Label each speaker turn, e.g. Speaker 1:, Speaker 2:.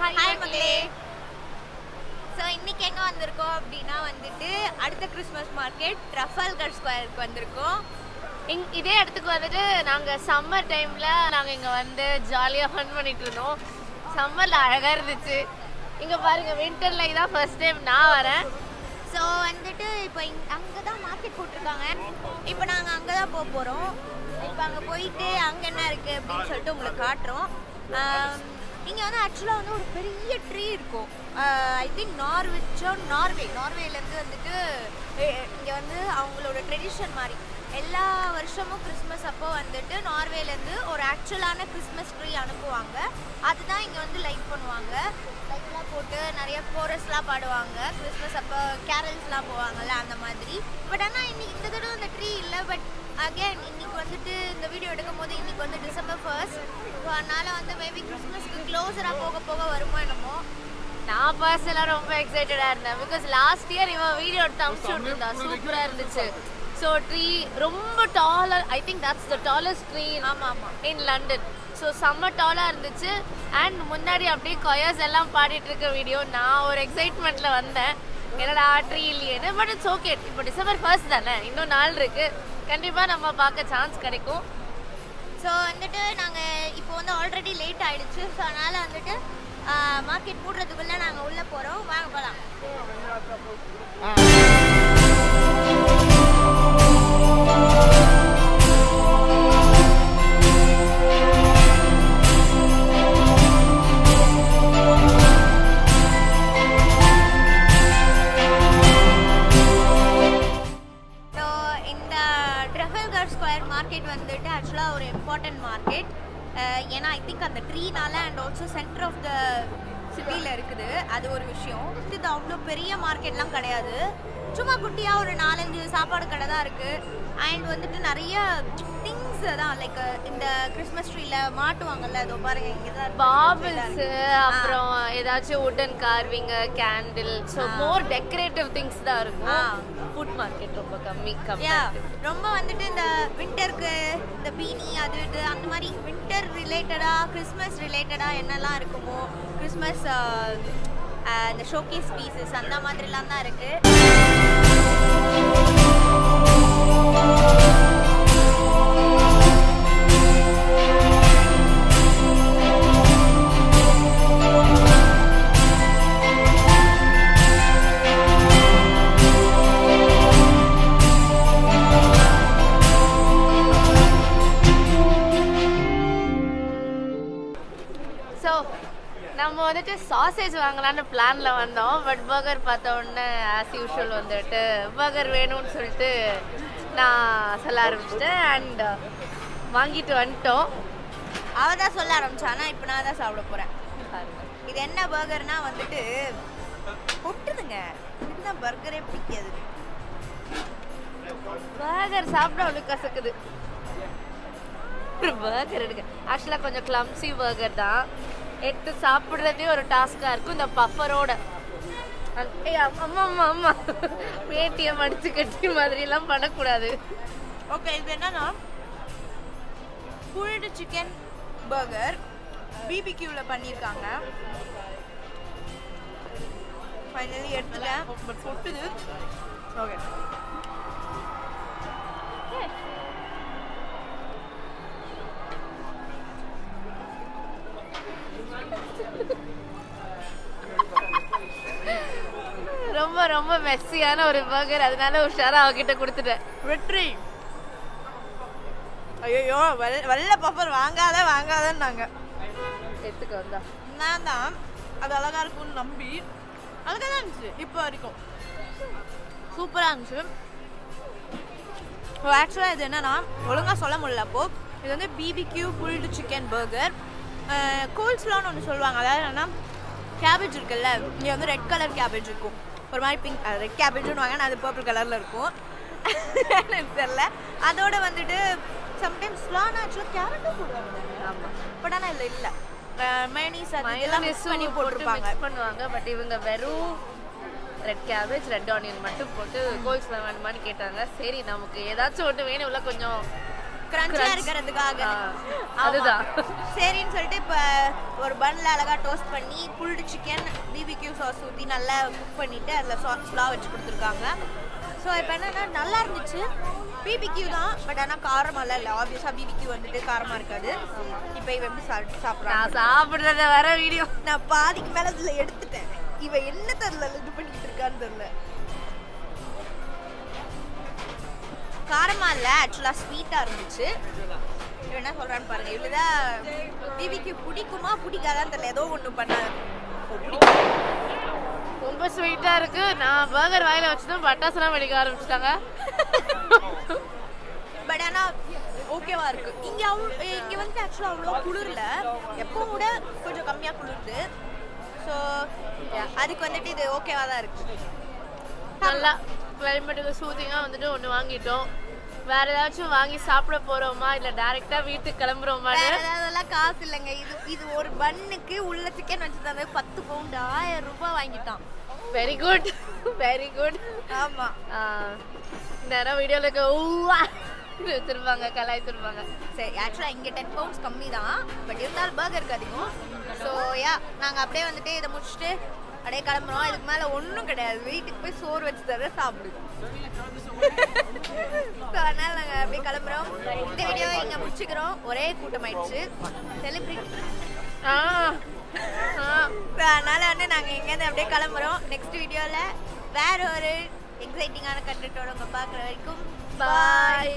Speaker 1: Hi மக்களே so இன்னைக்கு எங்கே வந்திருக்கோம் அப்படின்னா வந்துட்டு அடுத்த கிறிஸ்மஸ் மார்க்கெட் ட்ரஃபல்கர் ஸ்கொயருக்கு வந்திருக்கோம்.
Speaker 2: இங் இதே இடத்துக்கு வந்துட்டு நாங்கள் சம்மர் டைமில் நாங்கள் இங்கே வந்து ஜாலியாக ஃபன் பண்ணிட்டு இருந்தோம். சம்மரில் அழகாக இருந்துச்சு. இங்கே பாருங்க வின்டரில் இதான் ஃபர்ஸ்ட் டைம் நான் வரேன்.
Speaker 1: ஸோ வந்துட்டு இப்போ இங் அங்கே தான் மார்க்கெட் போட்டிருக்காங்க. இப்போ நாங்கள் அங்கே தான் போக போகிறோம் இப்போ அங்கே போயிட்டு அங்கே என்ன இருக்குது அப்படின்னு சொல்லிட்டு உங்களுக்கு காட்டுறோம். இங்கே வந்து ஆக்சுவலாக வந்து ஒரு பெரிய ட்ரீ இருக்கும். ஐ திங்க் நார்விச்சோ நார்வே நார்வேலேருந்து வந்துட்டு இங்கே வந்து அவங்களோட ட்ரெடிஷன் மாதிரி. எல்லா வருஷமும் கிறிஸ்மஸ் அப்போ வந்துட்டு நார்வேலேருந்து ஒரு ஆக்சுவலான கிறிஸ்மஸ் ட்ரீ அனுப்புவாங்க. அதுதான் இங்கே வந்து லைட் பண்ணுவாங்க. லைட்லாம் போட்டு நிறைய கோரஸ்லாம் பாடுவாங்க. கிறிஸ்மஸ் அப்போ கேரல்ஸ்லாம் போவாங்கல்ல அந்த மாதிரி. பட் ஆனால் இன்னைக்கு இந்த தடவை அந்த ட்ரீ இல்லை. பட் அகைன் இன்னைக்கு வந்துட்டு இந்த வீடியோ எடுக்கும் போது இன்னைக்கு வந்து டிசம்பர் ஃபர்ஸ்ட் ஸோ அதனால வந்து மேபி கிறிஸ்மஸ்க்கு க்ளோஸராக போக போக வருமோ என்னமோ.
Speaker 2: நான் பர்சனலாக ரொம்ப எக்ஸைட்டடாக இருந்தேன். பிகாஸ் லாஸ்ட் இயர் இவன் வீடியோ எடுத்து அனுப்பிச்சு விட்டுருந்தா. சூப்பராக இருந்துச்சு. ஸோ ட்ரீ ரொம்ப taller I think that's the tallest tree
Speaker 1: ஆமாம் ஆமாம்
Speaker 2: இன் லண்டன் ஸோ செம்ம டாலாக இருந்துச்சு. அண்ட் முன்னாடி அப்படியே கொயர்ஸ் எல்லாம் பாடிட்டு இருக்க வீடியோ நான் ஒரு எக்ஸைட்மெண்ட்டில் வந்தேன். என்னடா ட்ரீ இல்லையேன்னு. பட் இட்ஸ் ஓகே இப்போ டிசம்பர் ஃபர்ஸ்ட் தானே. இன்னும் நாள் இருக்கு. கண்டிப்பாக நம்ம பார்க்க சான்ஸ் கிடைக்கும்.
Speaker 1: ஸோ வந்துட்டு நாங்கள் இப்போ வந்து ஆல்ரெடி லேட் ஆயிடுச்சு. ஸோ அதனால் வந்துட்டு மார்க்கெட் மூடுறதுக்குள்ளே நாங்கள் உள்ளே போகிறோம் வாங்க போகலாம் மார்க்கெட் வந்துட்டு ஆக்சுவலாக ஒரு இம்பார்ட்டன்ட் மார்க்கெட் ஏன்னா ஐ திங்க் அந்த ட்ரீனால and also center of the சிட்டியில் இருக்குது. அது ஒரு விஷயம். இது அவ்வளோ பெரிய மார்க்கெட்லாம் கிடையாது. சும்மா குட்டியாக ஒரு நாலஞ்சு சாப்பாடு கடை தான் இருக்குது அண்ட் வந்துட்டு நிறைய திங்ஸ் தான் லைக் இந்த கிறிஸ்மஸ் ட்ரீல மாட்டுவாங்கல்ல அதோ பாருங்க இங்கே தான்
Speaker 2: பாபிள்ஸ் அப்புறம் ஏதாச்சும் wooden carving candle so more decorative things தான். இருக்கும். ஃபுட் மார்க்கெட் ரொம்ப கம்மி கம்மி
Speaker 1: ரொம்ப வந்துட்டு இந்த வின்டருக்கு இந்த பீனி அது இது அந்த மாதிரி வின்டர் ரிலேட்டடாக கிறிஸ்மஸ் ரிலேட்டடாக என்னெல்லாம் இருக்குமோ கிறிஸ்மஸ் இந்த ஷோகேஸ் பீசஸ் அந்த மாதிரிலாம் தான் இருக்கு.
Speaker 2: ஸோ நம்ம வந்துட்டு சாசேஜ் வாங்கலாம்னு பிளானில் வந்தோம். பட் பர்கர் பார்த்த உடனே ஆஸ் யூஷுவல் வந்துட்டு பர்கர் வேணும்னு சொல்லிட்டு நான் சொல்ல ஆரம்பிச்சிட்டேன். அண்ட் வாங்கிட்டு வந்துட்டோம்.
Speaker 1: அவ தான் சொல்ல ஆரம்பிச்சா ஆனால் இப்போ நான் தான் சாப்பிட போகிறேன் இது என்ன பர்கர்னா வந்துட்டு கொட்டுதுங்க. இதுதான் பர்கரே பிடிக்காது.
Speaker 2: பர்கர் சாப்பிட அவளுக்கு கசக்குது. ஒரு பர்கர் எடுக்க. ஆக்சுவலாக கொஞ்சம் கிளம்சி பர்கர் தான். எடுத்து சாப்பிட்றதே ஒரு டாஸ்காக இருக்கும். இந்த பஃபரோட ஏய் அம்மா அம்மா அம்மா வேட்டியை மடிச்சு கட்டி மாதிரிலாம் பண்ணக்கூடாது.
Speaker 1: ஓகே இது என்னன்னா புல்டு சிக்கன் பர்கர் பிபிக்யூவில் பண்ணியிருக்காங்க. ஃபைனலி எடுத்துட்டேன். பட் ஓகே
Speaker 2: ரொம்ப ரொம்ப மெஸ்ஸியான ஒரு பர்கர் அதனால உஷாரா அவகிட்ட கொடுத்துட்டேன்.
Speaker 1: வெற்றி. ஐயோ வெள்ள பஃபர் வாங்காத வாங்காதன்னாங்க.
Speaker 2: எடுத்துக்க வந்தா
Speaker 1: நான் தான் அது அழகா இருக்கும்னு நம்பி அழகா தான் இருந்துச்சு இப்போ வரைக்கும். சூப்பராக இருந்துச்சு. ஆக்சுவலாக இது என்னன்னா ஒழுங்காக சொல்ல முடியல அப்போ. இது வந்து பிபிக்யூ புல்டு சிக்கன் பர்கர் கோல்ஸ்லான்னு ஒன்று சொல்லுவாங்க. அதாவது என்னன்னா கேபேஜ் இருக்குல்ல இங்கே வந்து ரெட் கலர் கேபேஜ் இருக்கும். ஒரு மாதிரி பிங்க் ரெட் கேபேஜ்னு வாங்க அது பர்பிள் கலரில் இருக்கும். எனக்கு தெரியல. அதோட வந்துட்டு சம்டைம்ஸ் ஸ்லான் ஆக்சுவலாக கேரட்டும் போடுவாங்க.
Speaker 2: ஆமா.
Speaker 1: பட் ஆனால் இல்லை. இல்லை மைனீஸ் அது mix
Speaker 2: மயோனைஸும்
Speaker 1: பண்ணி
Speaker 2: போட்டு
Speaker 1: போட்டிருப்பாங்க.
Speaker 2: மிக்ஸ் பண்ணுவாங்க. பட் இவங்க வெறும் ரெட் கேபேஜ் ரெட் ஆனியன் மட்டும் போட்டு கோல்ஸ்ல வேணுமான்னு கேட்டாங்க. சரி நமக்கு ஏதாச்சும் ஒன்று வேணும்ல கொஞ்சம்
Speaker 1: கிரன்ச்சியா. இருக்கிறதுக்காக.
Speaker 2: அதுதான்.
Speaker 1: சரின்னு சொல்லிட்டு இப்ப ஒரு பன்ல அழகா டோஸ்ட் பண்ணி புல் சாஸ் ஊற்றி நல்லா குக் பண்ணிவிட்டு அதில் சாஸ்லாம் வச்சு கொடுத்துருக்காங்க. ஸோ இப்போ என்னன்னா நல்லா இருந்துச்சு. பிபிக்யூ தான் பட் ஆனால் காரமெல்லாம் இல்லை. ஆப்வியஸாக பிபிக்யூ வந்துட்டு காரமாக இருக்காது. இப்போ இவ எப்படி சாப்பிட்டு சாப்பிட்றாங்க
Speaker 2: நான் சாப்பிடுறத வர வீடியோ
Speaker 1: நான் பாதிக்கு மேலே இதில் எடுத்துட்டேன். இவ என்ன தெரில இது பண்ணிட்டு இருக்கான்னு தெரில காரமாக இல்லை ஆக்சுவலாக ஸ்வீட்டாக இருந்துச்சு. என்ன சொல்கிறான்னு பாருங்க இவ்வளோதான் பிபிக்கு பிடிக்குமா பிடிக்காதான்னு தெரியல. ஏதோ ஒன்று பண்ண
Speaker 2: ரொம்ப ஸ்வீட்டா இருக்கு. நான் பர்கர் வாயில வச்சுதான் பட்டாசுலாம் வெடிக்க ஆரம்பிச்சிட்டாங்க.
Speaker 1: பட் ஆனால் ஓகேவா இருக்கு. இங்கே அவ்வளோ இங்கே வந்து ஆக்சுவலாக அவ்வளோ குளிரல. எப்பவும் விட கொஞ்சம் கம்மியாக குளிருது. ஸோ அதுக்கு வந்துட்டு இது ஓகேவா தான் இருக்கு.
Speaker 2: நல்லா. கிளைமேட்டுக்கு சூதிங்கா வந்துட்டு ஒன்று வாங்கிட்டோம். வேற ஏதாச்சும் வாங்கி சாப்பிட போறோமா? இல்ல டைரக்டா வீட்டுக்கு கிளம்புறோமான்னு?
Speaker 1: வேற ஏதாவதெல்லாம் காசு இல்லைங்க. இது இது ஒரு பன்னுக்கு உள்ள சிக்கன் வச்சு பத்து பவுண்ட் ஆயிரம் ரூபாய் வாங்கிட்டான்
Speaker 2: வெரி குட் வெரி குட்
Speaker 1: ஆமா.
Speaker 2: நேரம் வீடியோல ஊவா வச்சிருப்பாங்க கலாய்ச்சிருப்பாங்க
Speaker 1: சரி ஆக்சுவலாக இங்கே டென் பவுண்ட்ஸ் கம்மி தான் பட் இருந்தாலும் பர்கருக்கு அதிகம். ஸோ யா நாங்கள் அப்படியே வந்துட்டு இதை முடிச்சுட்டு அப்படியே கிளம்புறோம் இதுக்கு மேலே ஒன்றும் கிடையாது. வீட்டுக்கு போய் சோறு வச்சு தர சாப்பிடு ஸோ அதனால் நாங்கள் அப்படியே கிளம்புறோம். இந்த வீடியோவை இங்கே முடிச்சுக்கிறோம். ஒரே கூட்டமாயிடுச்சு. செலிப்ரிட்டி
Speaker 2: ஆ. ஆ.
Speaker 1: அதனால வந்து நாங்கள் இங்கேருந்து அப்படியே கிளம்புறோம். நெக்ஸ்ட் வீடியோவில் வேற ஒரு எக்ஸைட்டிங்கான கண்டென்ட்டோட உங்க பார்க்குற வரைக்கும்
Speaker 2: பாய்